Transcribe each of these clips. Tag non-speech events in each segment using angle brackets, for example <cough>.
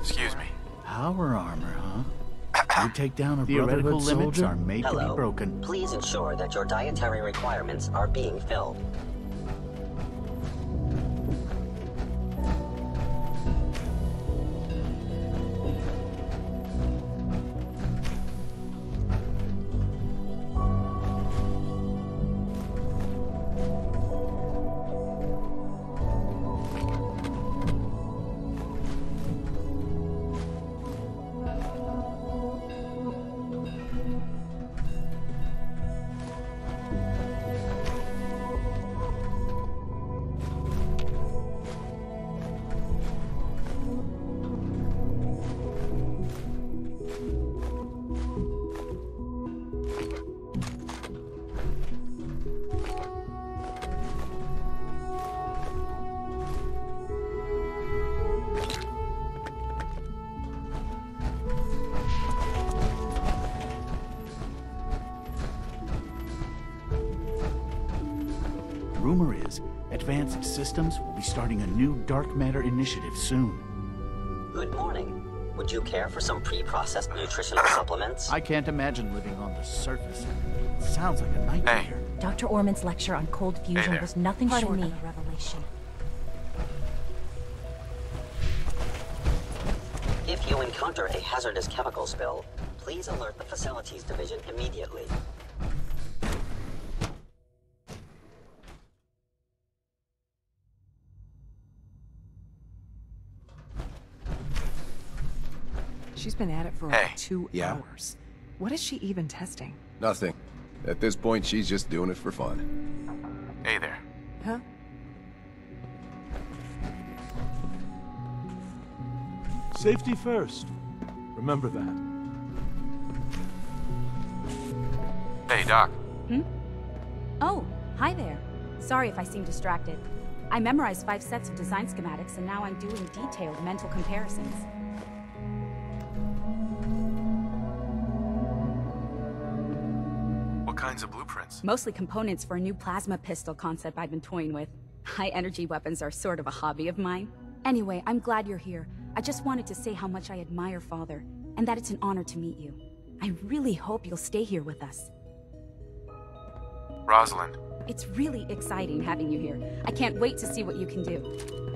Excuse me. Power armor, huh? you <coughs> take down a Theoretical Brotherhood limits soldier? are made to be Hello. broken. Please ensure that your dietary requirements are being filled. Would you care for some pre-processed nutritional supplements? I can't imagine living on the surface. It sounds like a nightmare. Dr. Orman's lecture on cold fusion there. was nothing Pardon short me. of a revelation. If you encounter a hazardous chemical spill, please alert the facilities division immediately. She's been at it for Hey. two Yeah? hours. What is she even testing? Nothing. At this point, she's just doing it for fun. Hey there. Huh? Safety first. Remember that. Hey, Doc. Hmm? Oh, hi there. Sorry if I seem distracted. I memorized five sets of design schematics and now I'm doing detailed mental comparisons. Kinds of blueprints? Mostly components for a new plasma pistol concept I've been toying with. High energy weapons are sort of a hobby of mine. Anyway, I'm glad you're here. I just wanted to say how much I admire Father, and that it's an honor to meet you. I really hope you'll stay here with us. Rosalind. It's really exciting having you here. I can't wait to see what you can do.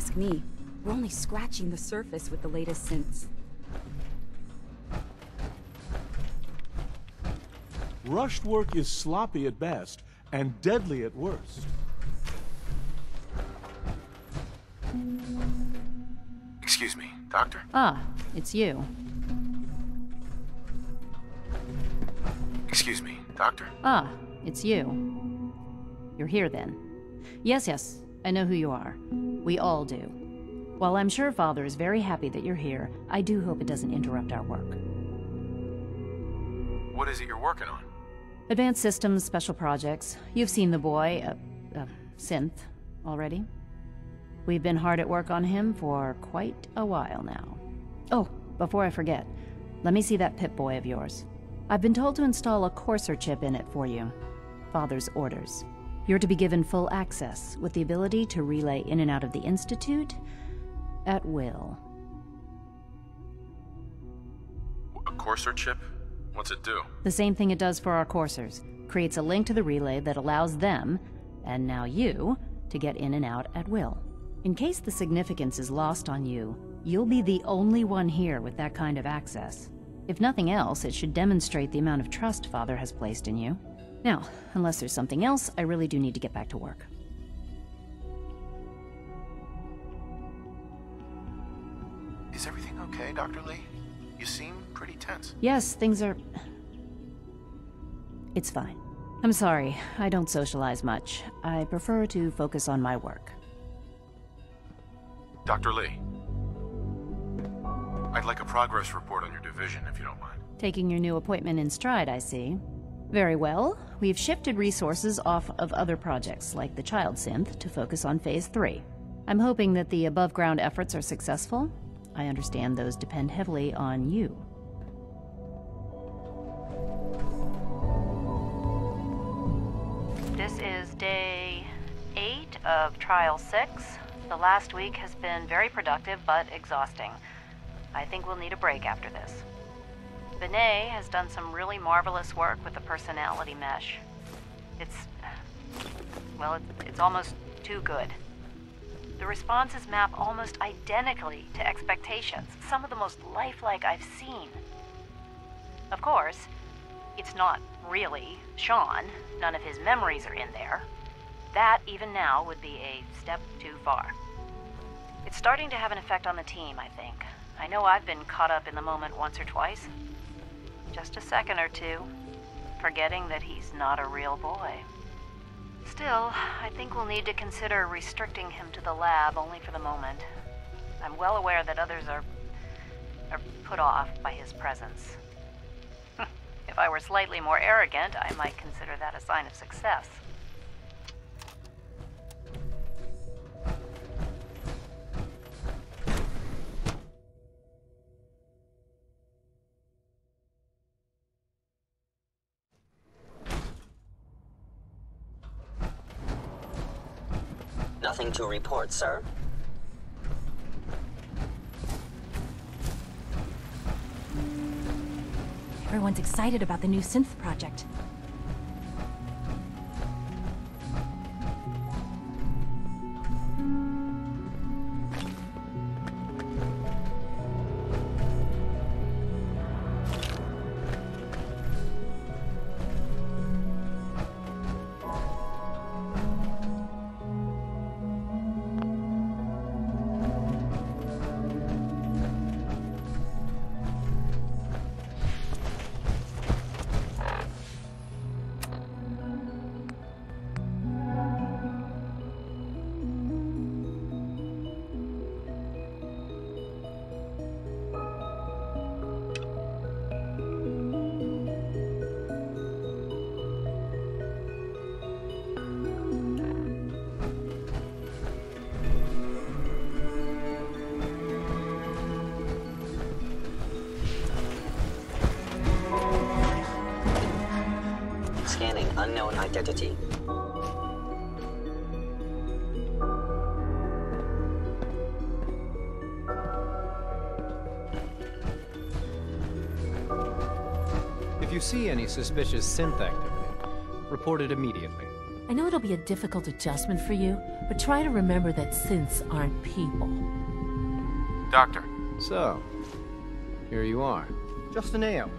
Ask me, we're only scratching the surface with the latest synths. Rushed work is sloppy at best and deadly at worst. Excuse me, Doctor. Ah, it's you. Excuse me, Doctor. Ah, it's you. You're here then. Yes, yes, I know who you are. We all do. While I'm sure Father is very happy that you're here, I do hope it doesn't interrupt our work. What is it you're working on? Advanced Systems Special Projects. You've seen the boy, uh, uh, Synth, already. We've been hard at work on him for quite a while now. Oh, before I forget, let me see that Pip-Boy of yours. I've been told to install a Courser chip in it for you. Father's orders. You're to be given full access, with the ability to relay in and out of the Institute at will. A Courser chip? What's it do? The same thing it does for our coursers. Creates a link to the relay that allows them, and now you, to get in and out at will. In case the significance is lost on you, you'll be the only one here with that kind of access. If nothing else, it should demonstrate the amount of trust Father has placed in you. Now, unless there's something else, I really do need to get back to work. Is everything okay, Dr. Li? You seem pretty tense. Yes, things are... It's fine. I'm sorry, I don't socialize much. I prefer to focus on my work. Dr. Li. I'd like a progress report on your division, if you don't mind. Taking your new appointment in stride, I see. Very well. We've shifted resources off of other projects, like the Child Synth, to focus on Phase 3. I'm hoping that the above-ground efforts are successful. I understand those depend heavily on you. This is day 8 of Trial 6. The last week has been very productive but exhausting. I think we'll need a break after this. Binet has done some really marvelous work with the personality mesh. It's. well, it's, it's almost too good. The responses map almost identically to expectations, some of the most lifelike I've seen. Of course, it's not really Sean. None of his memories are in there. That, even now, would be a step too far. It's starting to have an effect on the team, I think. I know I've been caught up in the moment once or twice. Just a second or two, forgetting that he's not a real boy. Still, I think we'll need to consider restricting him to the lab only for the moment. I'm well aware that others are. are put off by his presence. <laughs> if I were slightly more arrogant, I might consider that a sign of success. Nothing to report, sir. Everyone's excited about the new synth project. Suspicious synth activity, report it immediately. I know it'll be a difficult adjustment for you, but try to remember that synths aren't people. Doctor. So, here you are. Justin Ayo,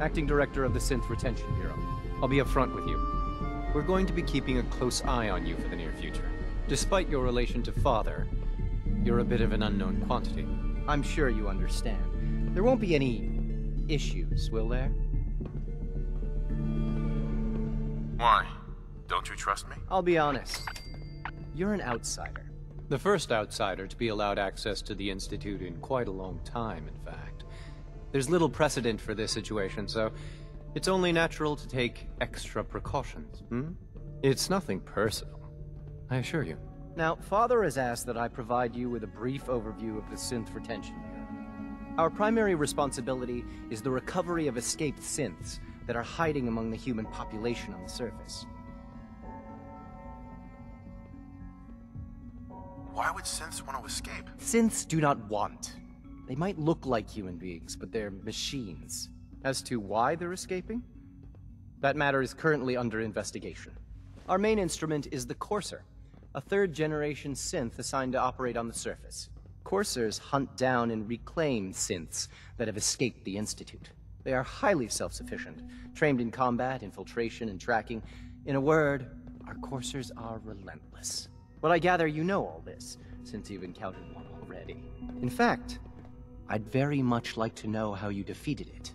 Acting Director of the Synth Retention Bureau. I'll be upfront with you. We're going to be keeping a close eye on you for the near future. Despite your relation to Father, you're a bit of an unknown quantity. I'm sure you understand. There won't be any issues, will there? Why? Don't you trust me? I'll be honest. You're an outsider. The first outsider to be allowed access to the Institute in quite a long time, in fact. There's little precedent for this situation, so It's only natural to take extra precautions, hmm? It's nothing personal. I assure you. Now, Father has asked that I provide you with a brief overview of the Synth Retention Bureau. Our primary responsibility is the recovery of escaped synths that are hiding among the human population on the surface. Why would synths want to escape? Synths do not want. They might look like human beings, but they're machines. As to why they're escaping? That matter is currently under investigation. Our main instrument is the Courser, a third-generation synth assigned to operate on the surface. Coursers hunt down and reclaim synths that have escaped the Institute. They are highly self-sufficient, trained in combat, infiltration, and tracking. In a word, our coursers are relentless. Well, I gather you know all this, since you've encountered one already. In fact, I'd very much like to know how you defeated it.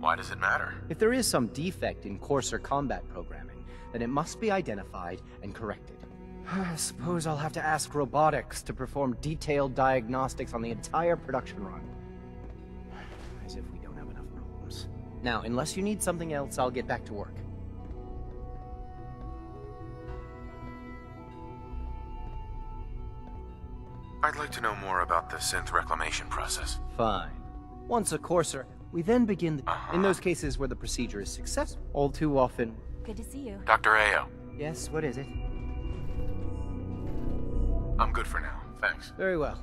Why does it matter? If there is some defect in Courser combat programming, then it must be identified and corrected. <sighs> I suppose I'll have to ask robotics to perform detailed diagnostics on the entire production run. <sighs> As if we don't have enough problems. Now, unless you need something else, I'll get back to work. I'd like to know more about the synth reclamation process. Fine. Once a courser, we then begin the... Uh-huh. In those cases where the procedure is successful, all too often... Good to see you. Dr. Ayo. Yes, what is it? I'm good for now. Thanks. Very well.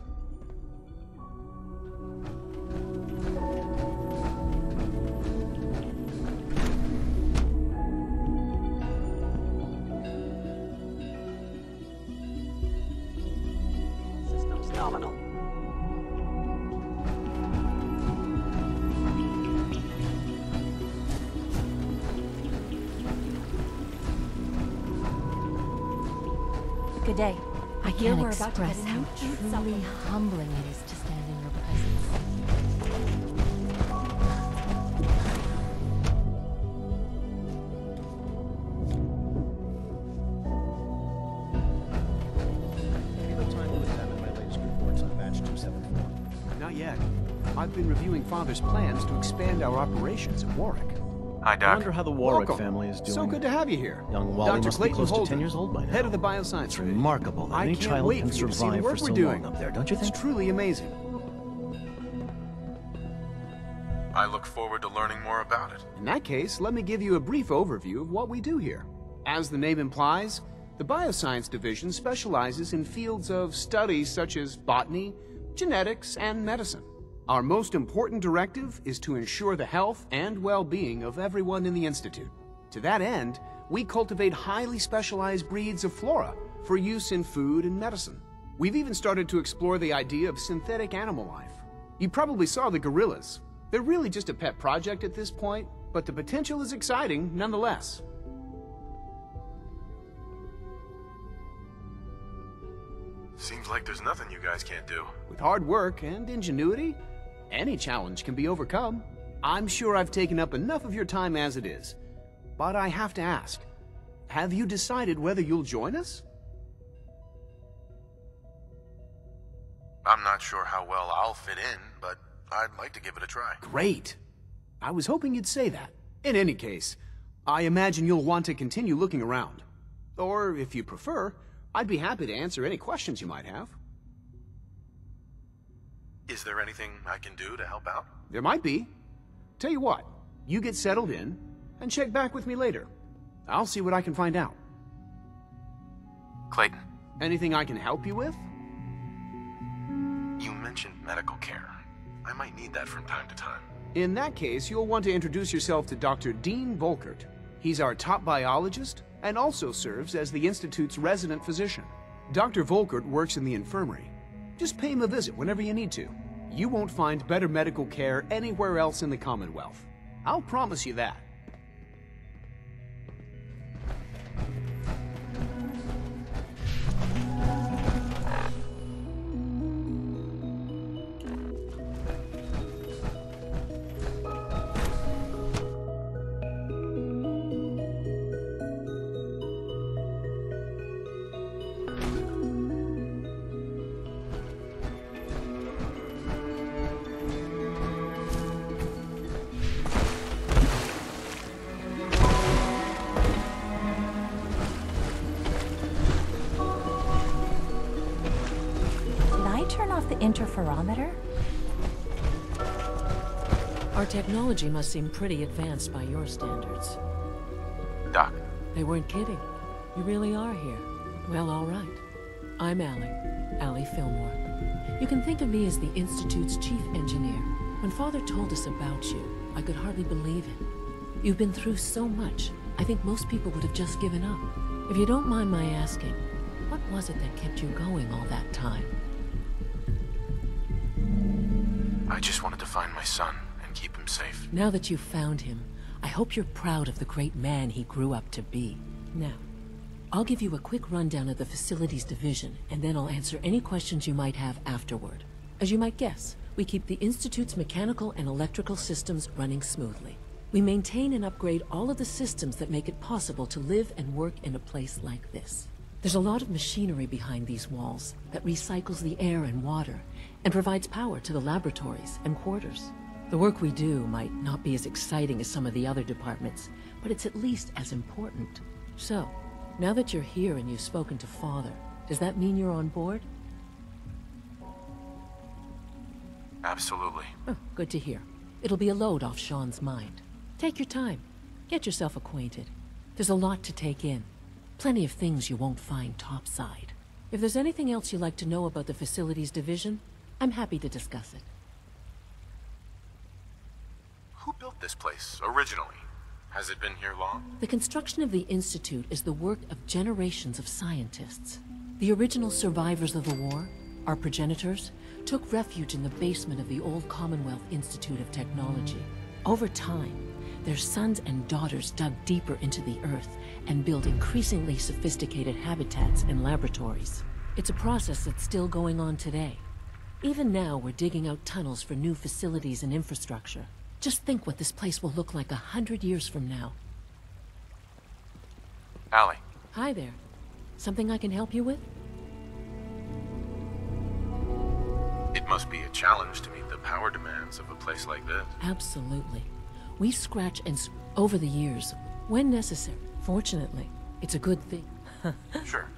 Systems nominal. We're about to get express how truly supplement. humbling it is to stand in your presence. Have you had time to examine my latest reports on batch 274? Not yet. I've been reviewing Father's plans to expand our operations at Warwick. Hi, I wonder how the Warwick Welcome. family is doing. So good to have you here. Young Wally Dr. must be Clayton close to Holden, 10 years old by now. Head of the bioscience It's remarkable that I any can't child wait can for you to see the survive work for we're so doing. long up there, don't you think? It's truly amazing. I look forward to learning more about it. In that case, let me give you a brief overview of what we do here. As the name implies, the Bioscience Division specializes in fields of study such as botany, genetics, and medicine. Our most important directive is to ensure the health and well-being of everyone in the Institute. To that end, we cultivate highly specialized breeds of flora for use in food and medicine. We've even started to explore the idea of synthetic animal life. You probably saw the gorillas. They're really just a pet project at this point, but the potential is exciting nonetheless. Seems like there's nothing you guys can't do. With hard work and ingenuity, any challenge can be overcome. I'm sure I've taken up enough of your time as it is. But I have to ask, have you decided whether you'll join us? I'm not sure how well I'll fit in, but I'd like to give it a try. Great. I was hoping you'd say that. In any case, I imagine you'll want to continue looking around. Or, if you prefer, I'd be happy to answer any questions you might have. Is there anything I can do to help out? There might be. Tell you what, you get settled in, and check back with me later. I'll see what I can find out. Clayton, Anything I can help you with? you mentioned medical care. I might need that from time to time. In that case, you'll want to introduce yourself to Dr. Dean Volkert. He's our top biologist and also serves as the Institute's resident physician. Dr. Volkert works in the infirmary. Just pay him a visit whenever you need to. You won't find better medical care anywhere else in the Commonwealth. I'll promise you that. Technology must seem pretty advanced by your standards. Doc. They weren't kidding. You really are here. Well, all right. I'm Allie. Allie Fillmore. You can think of me as the Institute's chief engineer. When Father told us about you, I could hardly believe it. You've been through so much, I think most people would have just given up. If you don't mind my asking, what was it that kept you going all that time? I just wanted to find my son safe. Now that you've found him, I hope you're proud of the great man he grew up to be. Now, I'll give you a quick rundown of the facilities division, and then I'll answer any questions you might have afterward. As you might guess, we keep the Institute's mechanical and electrical systems running smoothly. We maintain and upgrade all of the systems that make it possible to live and work in a place like this. There's a lot of machinery behind these walls that recycles the air and water and provides power to the laboratories and quarters. The work we do might not be as exciting as some of the other departments, but it's at least as important. So, now that you're here and you've spoken to Father, does that mean you're on board? Absolutely. Oh, good to hear. It'll be a load off Sean's mind. Take your time. Get yourself acquainted. There's a lot to take in. Plenty of things you won't find topside. If there's anything else you'd like to know about the Facilities Division, I'm happy to discuss it. Who built this place, originally? Has it been here long? The construction of the Institute is the work of generations of scientists. The original survivors of the war, our progenitors, took refuge in the basement of the old Commonwealth Institute of Technology. Over time, their sons and daughters dug deeper into the earth and built increasingly sophisticated habitats and laboratories. It's a process that's still going on today. Even now, we're digging out tunnels for new facilities and infrastructure. Just think what this place will look like a hundred years from now. Allie. Hi there. Something I can help you with? It must be a challenge to meet the power demands of a place like this. Absolutely. We scratch and over the years, when necessary. Fortunately, it's a good thing. <laughs> sure.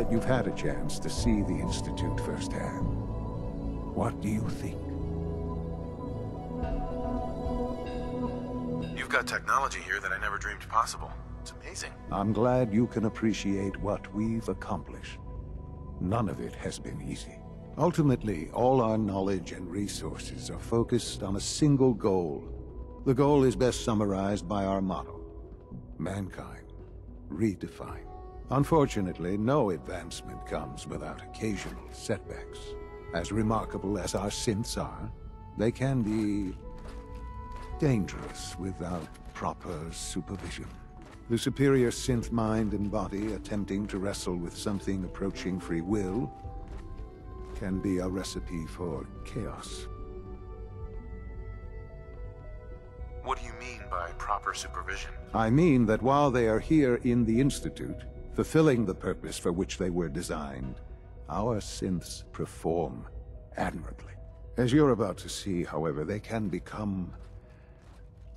That you've had a chance to see the Institute firsthand, what do you think? You've got technology here that I never dreamed possible. It's amazing. I'm glad you can appreciate what we've accomplished. None of it has been easy. Ultimately, all our knowledge and resources are focused on a single goal. The goal is best summarized by our motto. Mankind. Redefined. Unfortunately, no advancement comes without occasional setbacks. As remarkable as our synths are, they can be dangerous without proper supervision. The superior synth mind and body attempting to wrestle with something approaching free will can be a recipe for chaos. What do you mean by proper supervision? I mean that while they are here in the Institute, fulfilling the purpose for which they were designed, our synths perform admirably. As you're about to see, however, they can become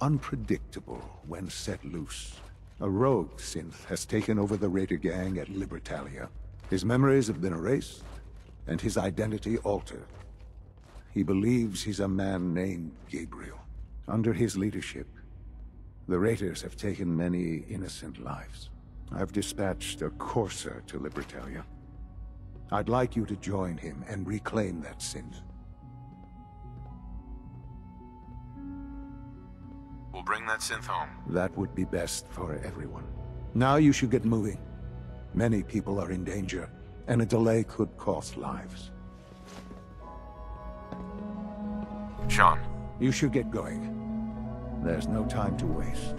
unpredictable when set loose. A rogue synth has taken over the Raider gang at Libertalia. His memories have been erased, and his identity altered. He believes he's a man named Gabriel. Under his leadership, the Raiders have taken many innocent lives. I've dispatched a courser to Libertalia. I'd like you to join him and reclaim that synth. We'll bring that synth home. That would be best for everyone. Now you should get moving. Many people are in danger, and a delay could cost lives. Sean. You should get going. There's no time to waste.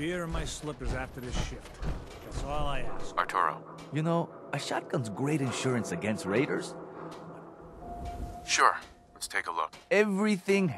Beer and my slippers after this shift. That's all I ask. Arturo. You know, a shotgun's great insurance against raiders. Sure. Let's take a look. Everything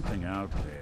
something out there.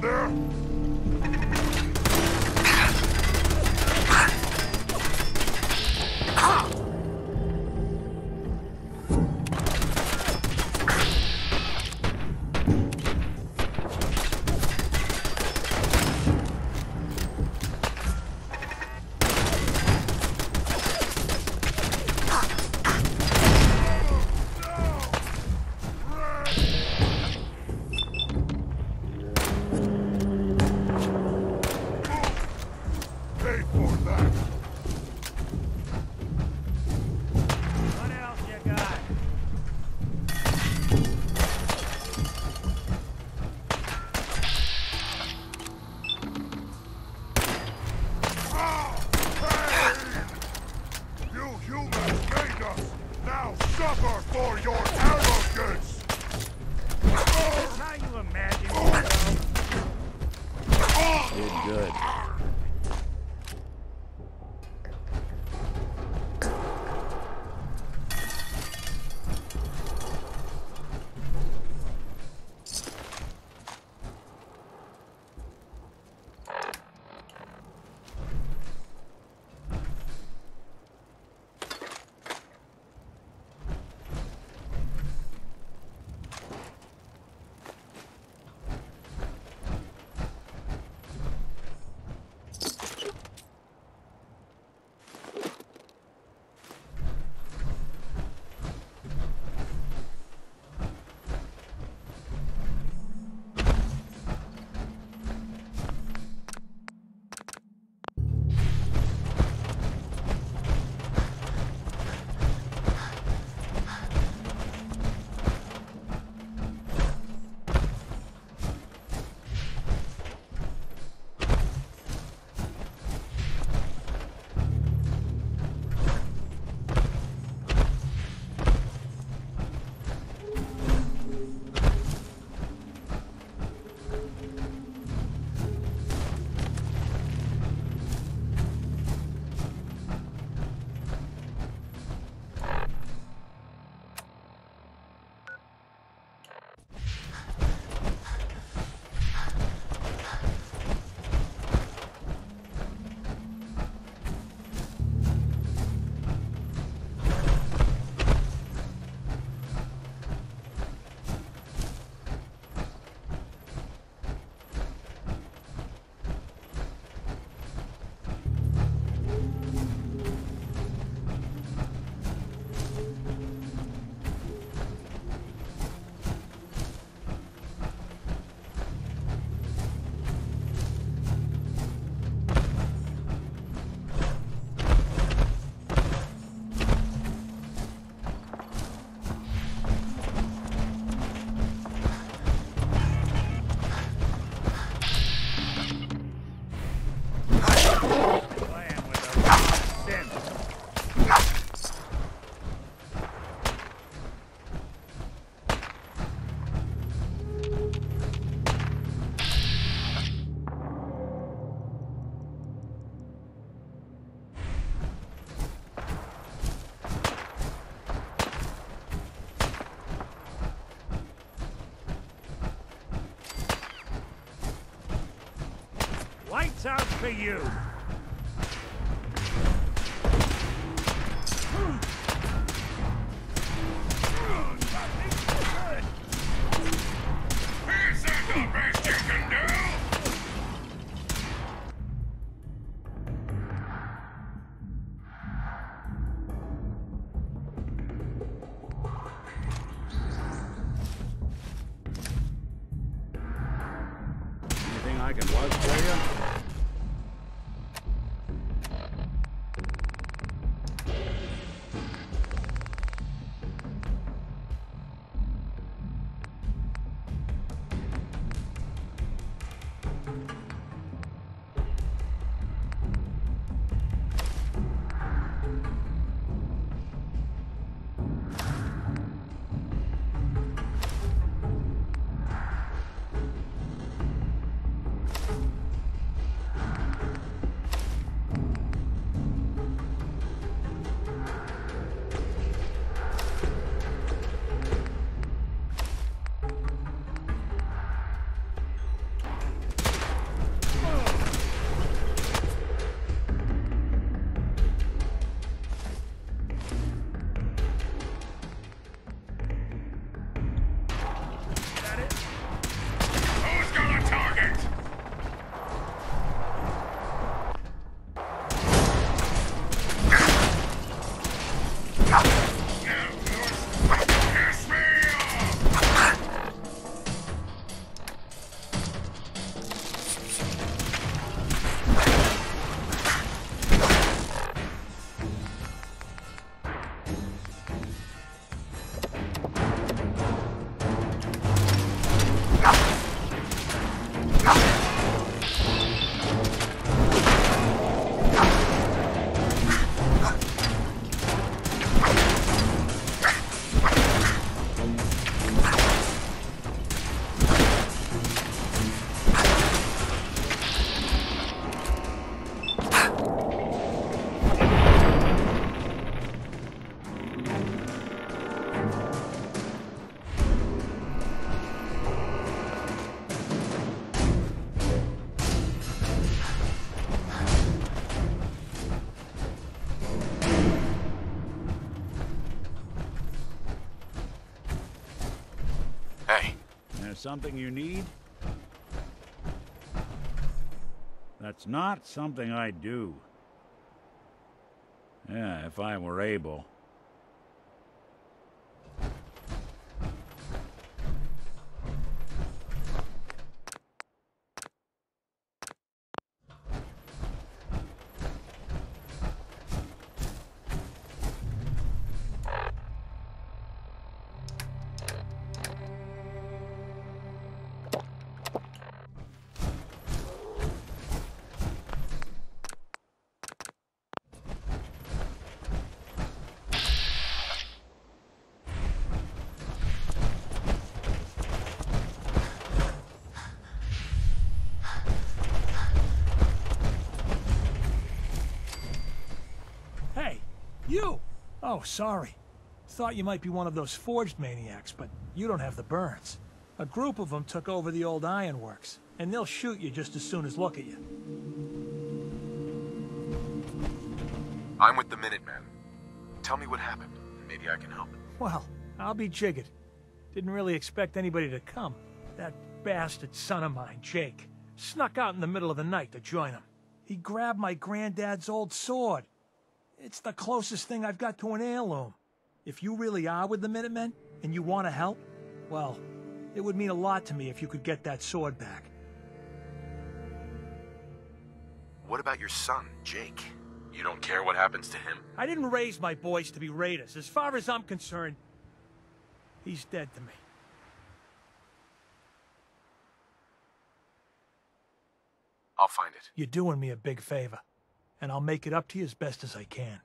There? You! Something you need? That's not something I do. Yeah, if I were able. Oh, sorry. Thought you might be one of those forged maniacs, but you don't have the burns. A group of them took over the old ironworks, and they'll shoot you just as soon as look at you. I'm with the Minutemen. Tell me what happened. and Maybe I can help. Well, I'll be jiggered. Didn't really expect anybody to come. That bastard son of mine, Jake, snuck out in the middle of the night to join him. He grabbed my granddad's old sword. It's the closest thing I've got to an heirloom. If you really are with the Minutemen, and you want to help, well, it would mean a lot to me if you could get that sword back. What about your son, Jake? You don't care what happens to him? I didn't raise my boys to be raiders. As far as I'm concerned, he's dead to me. I'll find it. You're doing me a big favor, and I'll make it up to you as best as I can.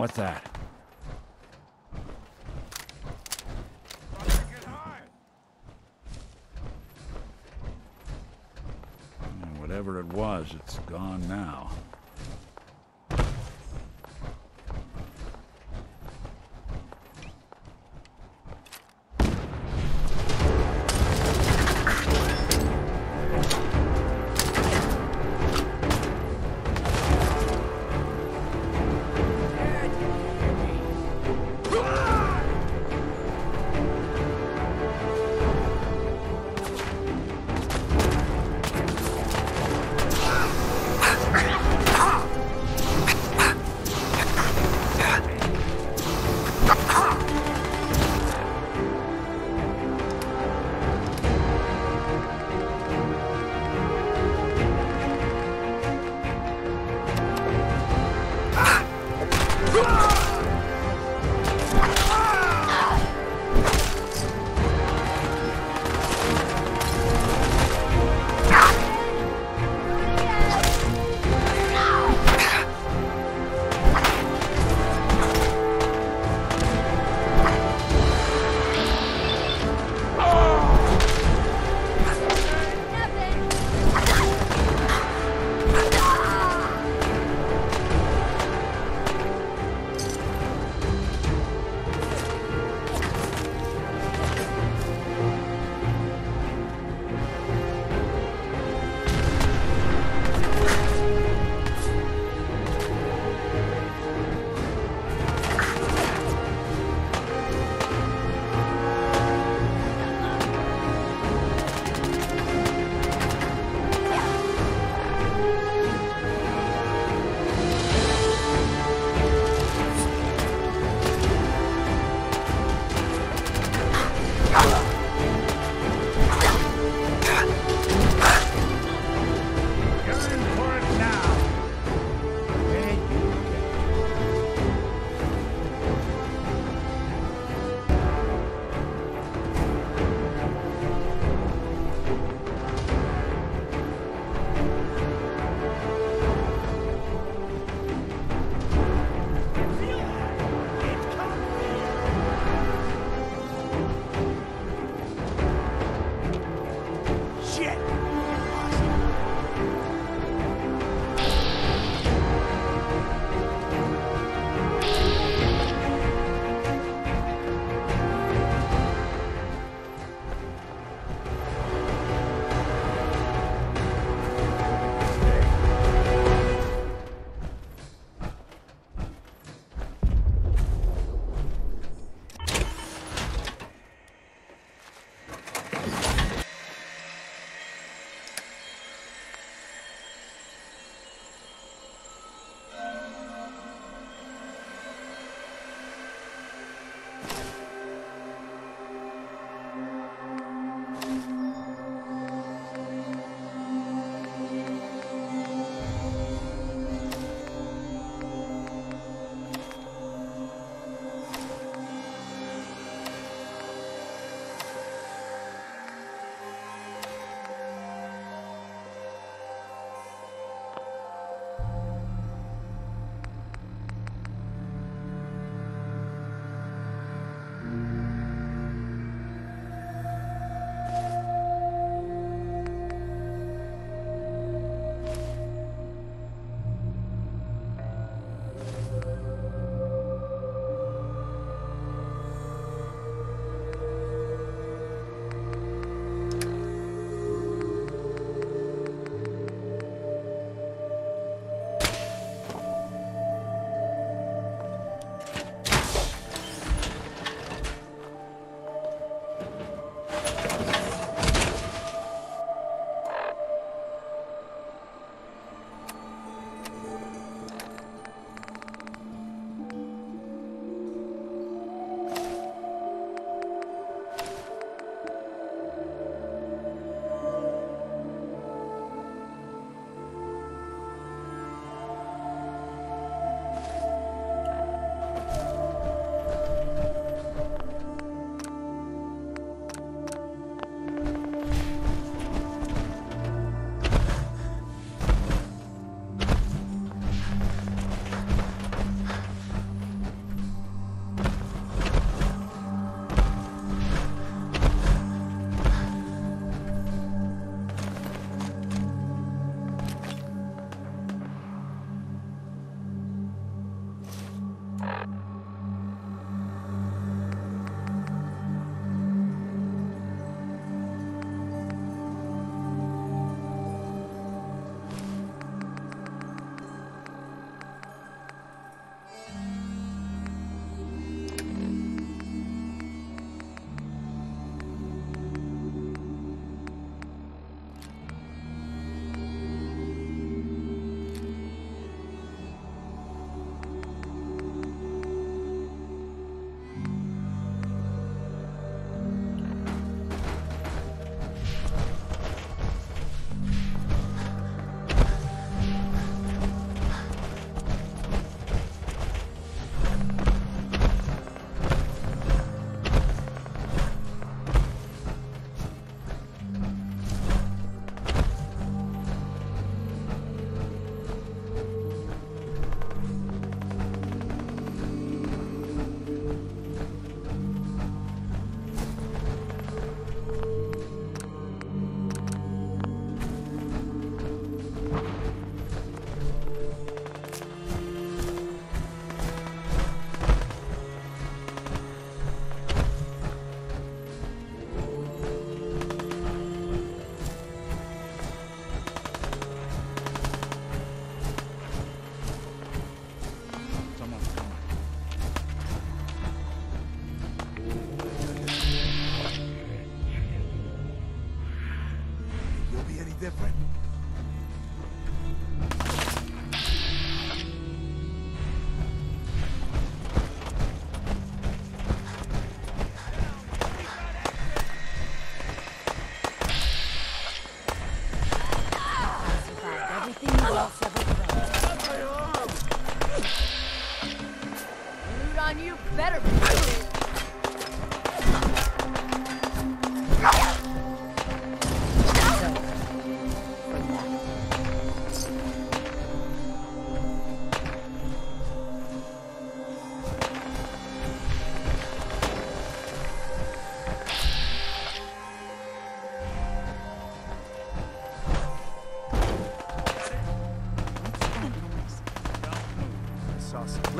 What's that? Whatever it was, it's gone now.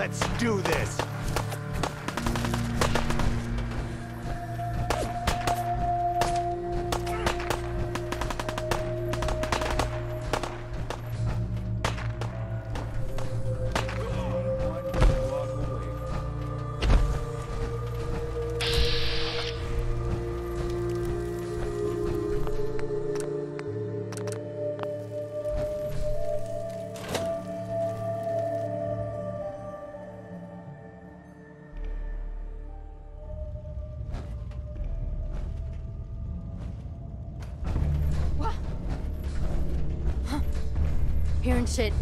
Let's do this! Here and shit.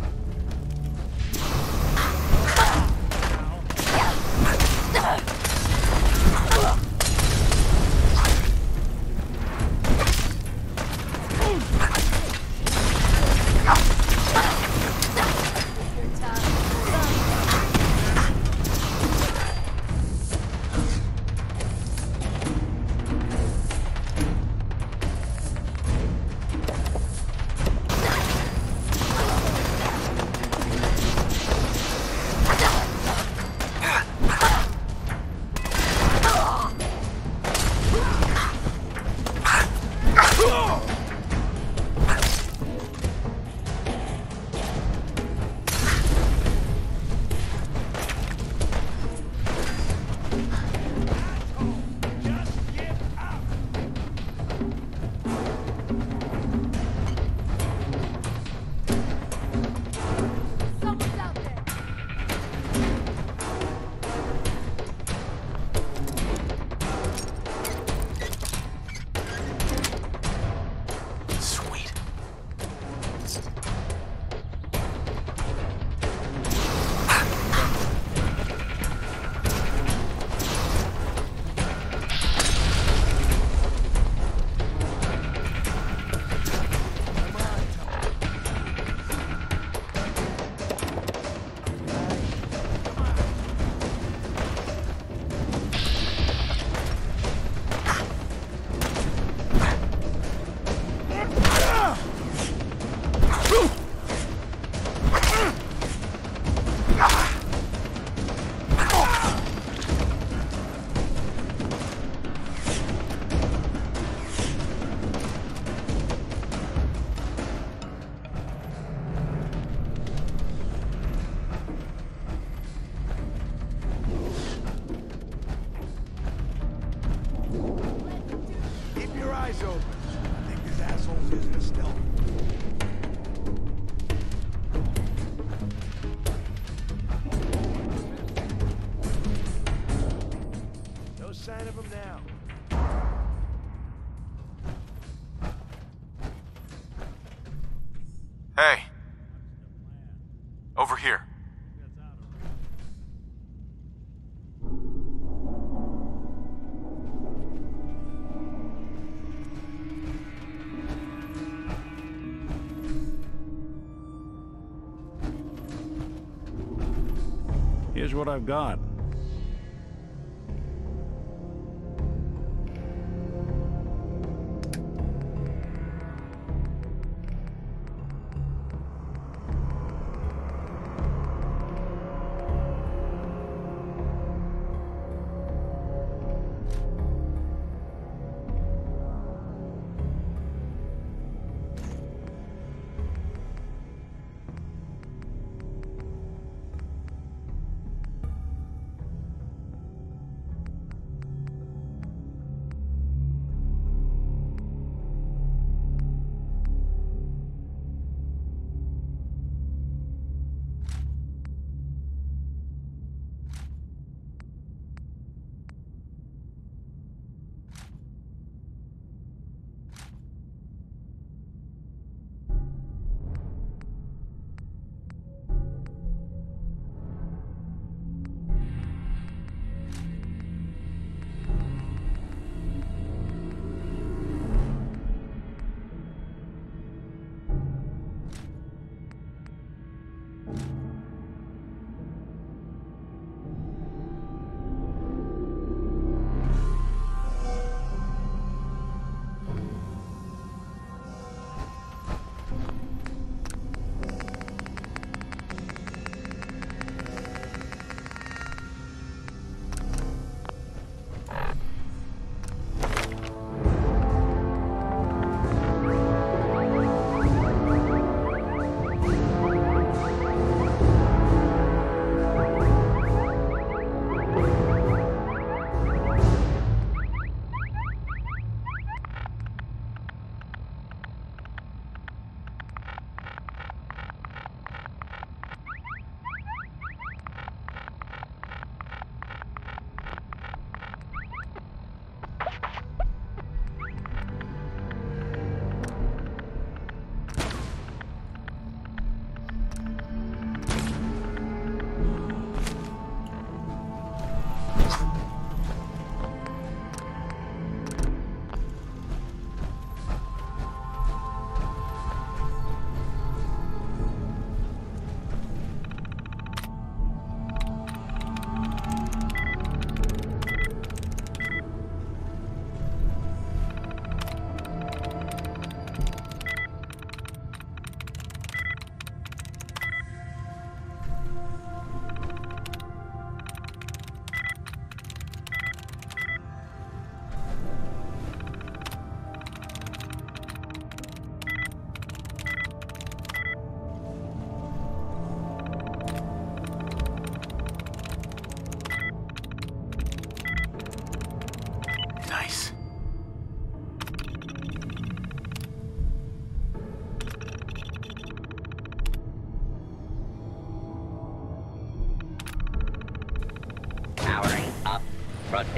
Here's what I've got.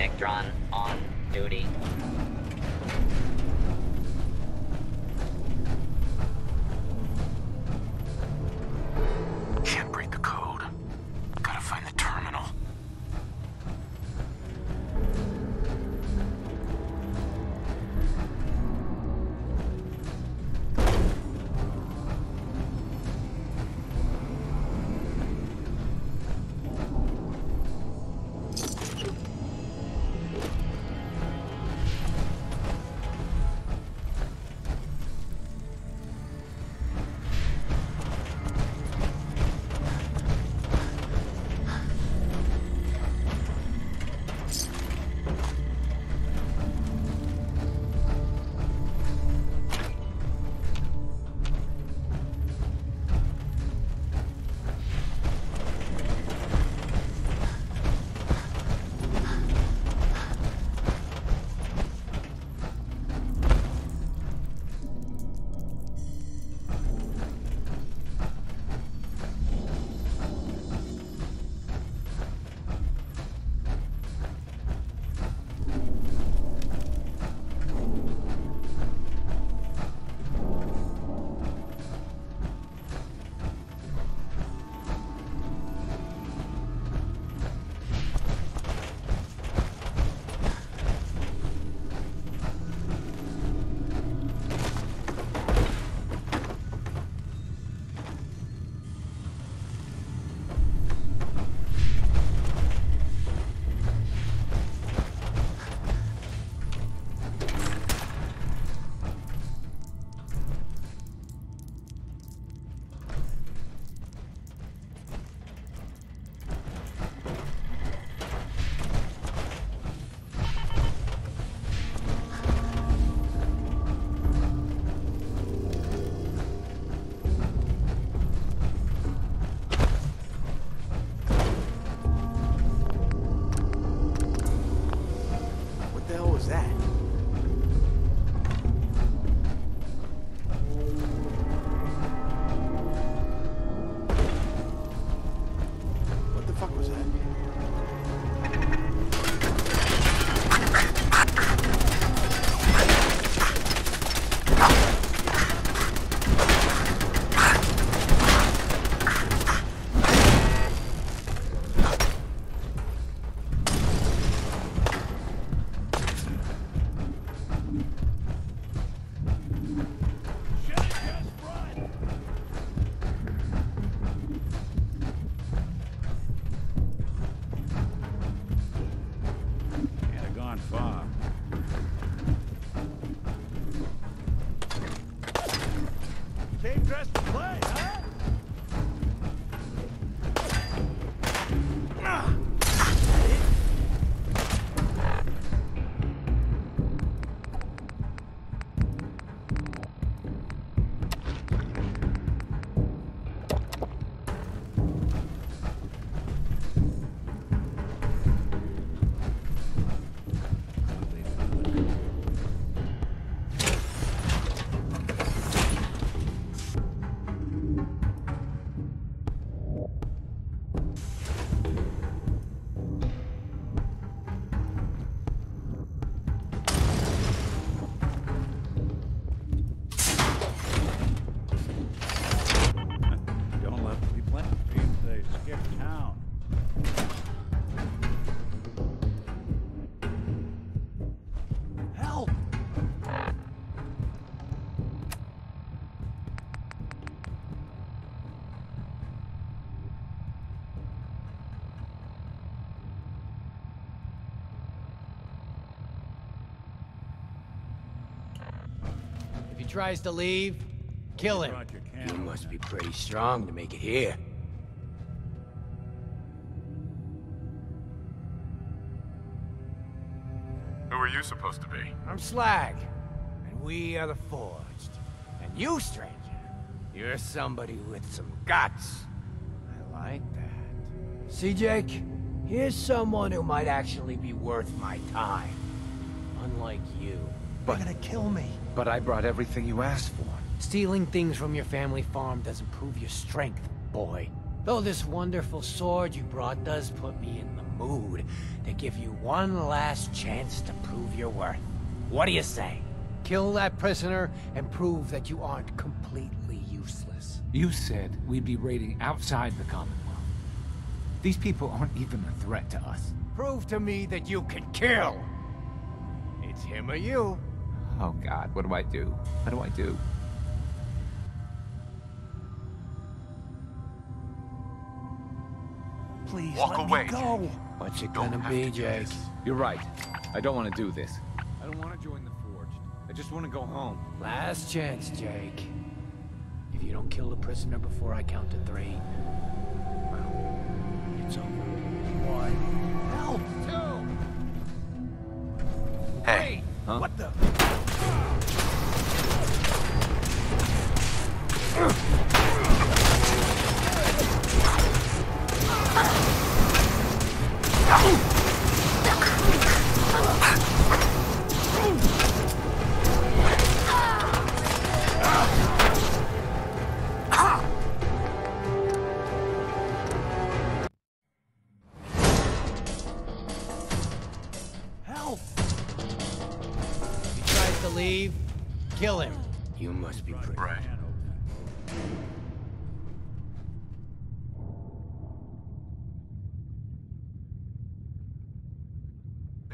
Protectron on duty. Tries to leave, kill him. You must be pretty strong to make it here. Who are you supposed to be? I'm Slag, and we are the Forged. And you, stranger, you're somebody with some guts. I like that. See, Jake? Here's someone who might actually be worth my time. Unlike you. They're gonna kill me. But I brought everything you asked for. Stealing things from your family farm doesn't prove your strength, boy. Though this wonderful sword you brought does put me in the mood to give you one last chance to prove your worth. What do you say? Kill that prisoner and prove that you aren't completely useless. You said we'd be raiding outside the Commonwealth. These people aren't even a threat to us. Prove to me that you can kill! It's him or you. Oh god, what do I do? What do I do? Please Walk let away, me go. What's it gonna be, Jake? You're right. I don't want to do this. I don't want to join the Forged. I just want to go home. Last chance, Jake. If you don't kill the prisoner before I count to three, well, it's over. One. Help! Two. Hey. What the?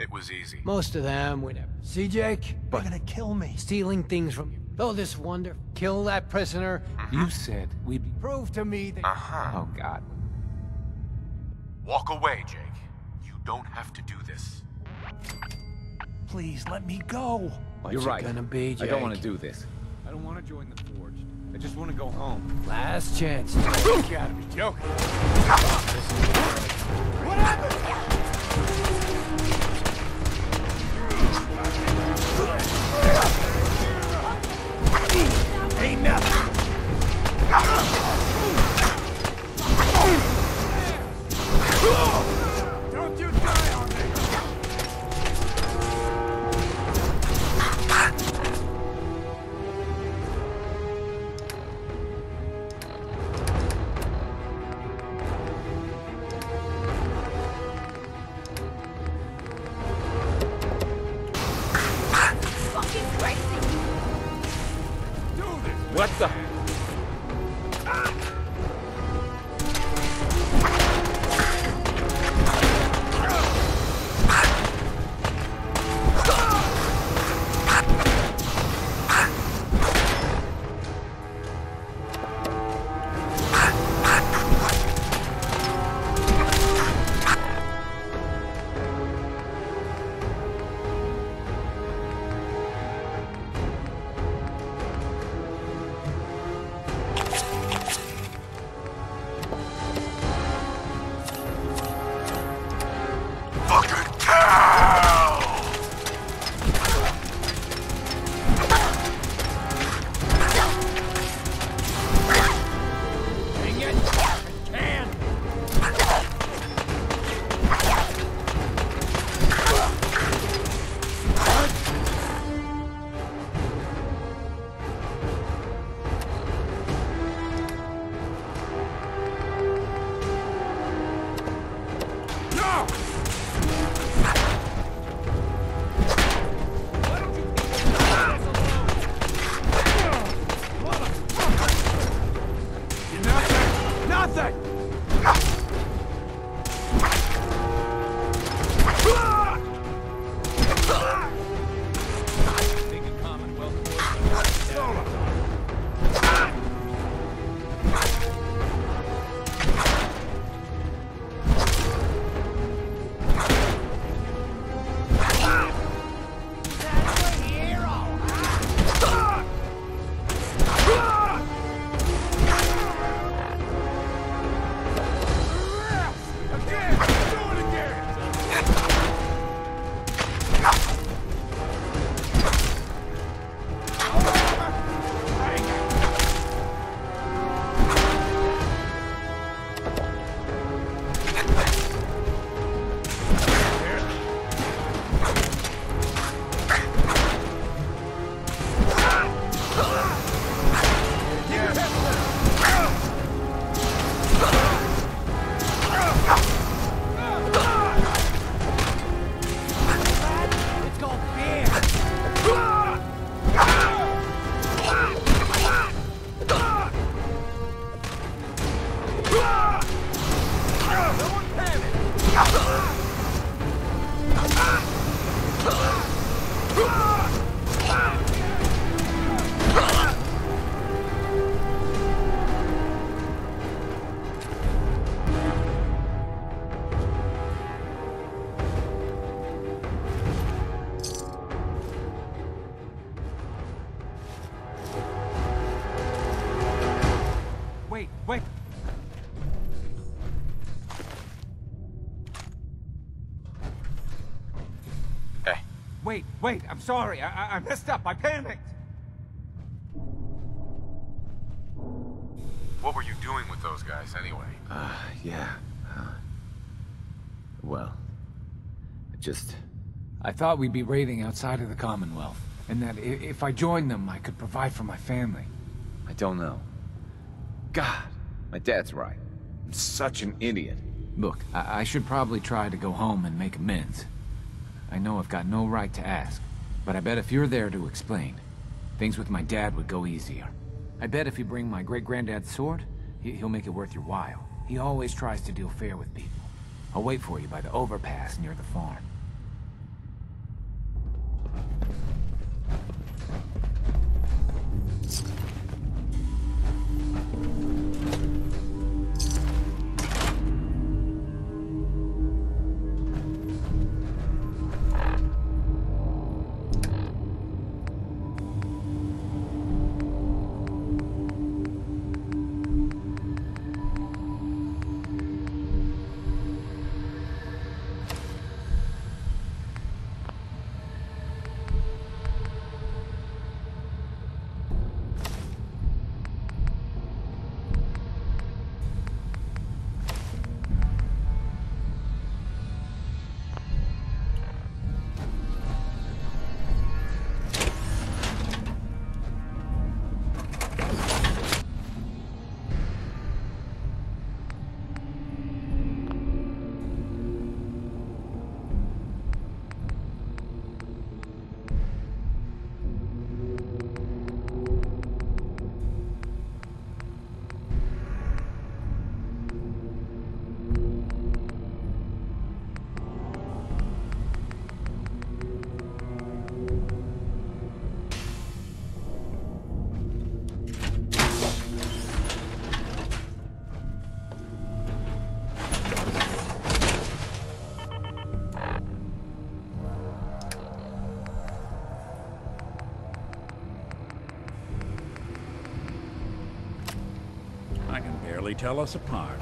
It was easy. Most of them would never. See, Jake? But They're gonna kill me. Stealing things from you. Though this wonder, kill that prisoner. You said we'd be... Prove to me that. Uh-huh. Oh god. Walk away, Jake. You don't have to do this. Please let me go. What's You're it right. gonna be, I don't want to do this. I don't want to join the Forged. I just want to go home. Last chance. <laughs> you gotta be joking. <laughs> What happened? Ain't sorry. I, I, I messed up. I panicked. What were you doing with those guys anyway? Uh, yeah. Uh, well, I just... I thought we'd be raiding outside of the Commonwealth, and that i if I joined them, I could provide for my family. I don't know. God, my dad's right. I'm such an idiot. Look, I, I should probably try to go home and make amends. I know I've got no right to ask, but I bet if you're there to explain, things with my dad would go easier. I bet if you bring my great-granddad's sword, he he'll make it worth your while. He always tries to deal fair with people. I'll wait for you by the overpass near the farm. Tell us apart.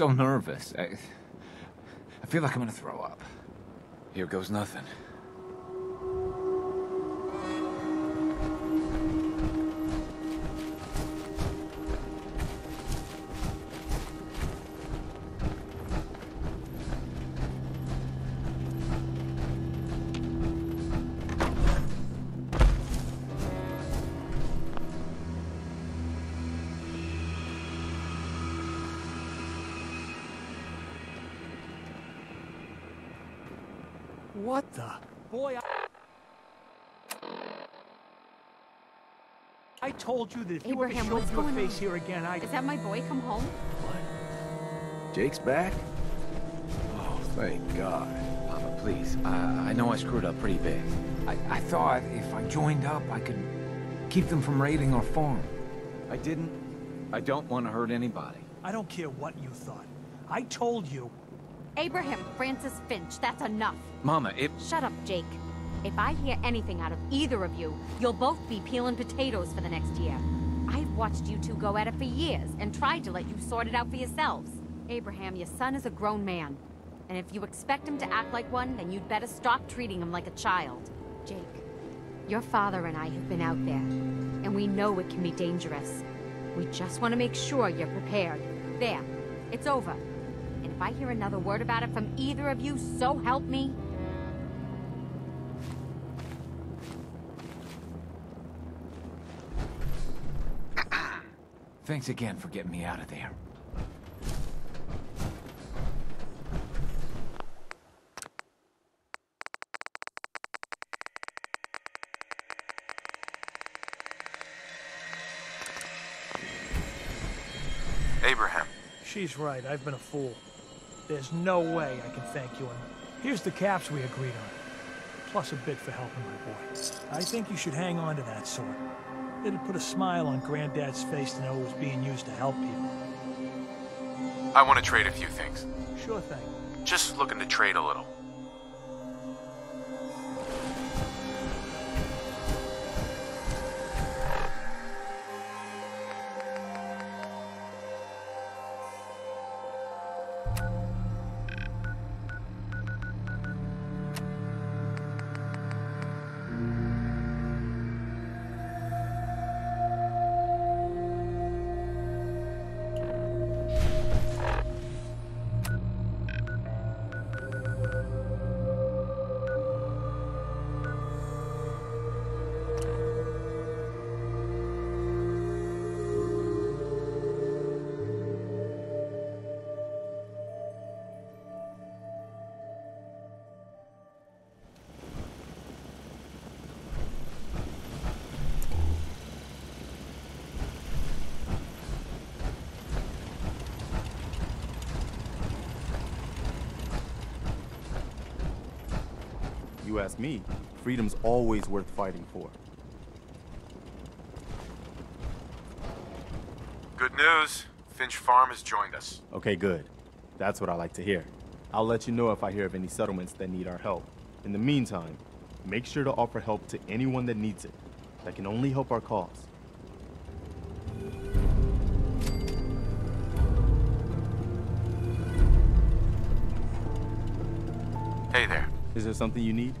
So nervous. I, I feel like I'm gonna throw up. Here goes nothing. What the? Boy, I... I told you that if Abraham, you ever what's showed your face on? here again, I... Is that my boy come home? What? Jake's back? Oh, thank God. Papa, please. I, I know I screwed up pretty big. I, I thought if I joined up, I could keep them from raiding our farm. I didn't. I don't want to hurt anybody. I don't care what you thought. I told you. Abraham Francis Finch, that's enough. Mama, it... Shut up, Jake. If I hear anything out of either of you, you'll both be peeling potatoes for the next year. I've watched you two go at it for years and tried to let you sort it out for yourselves. Abraham, your son is a grown man. And if you expect him to act like one, then you'd better stop treating him like a child. Jake, your father and I have been out there, and we know it can be dangerous. We just want to make sure you're prepared. There, it's over. And if I hear another word about it from either of you, so help me, <clears throat> Thanks again for getting me out of there. Abraham. She's right, I've been a fool. There's no way I can thank you enough. Here's the caps we agreed on. Plus a bit for helping my boy. I think you should hang on to that sword. It'll put a smile on Granddad's face to know it was being used to help people. I want to trade a few things. Sure thing. Just looking to trade a little. Ask me, freedom's always worth fighting for. Good news. Finch Farm has joined us. Okay, good. That's what I like to hear. I'll let you know if I hear of any settlements that need our help. In the meantime, make sure to offer help to anyone that needs it. That can only help our cause. Hey there. Is there something you need?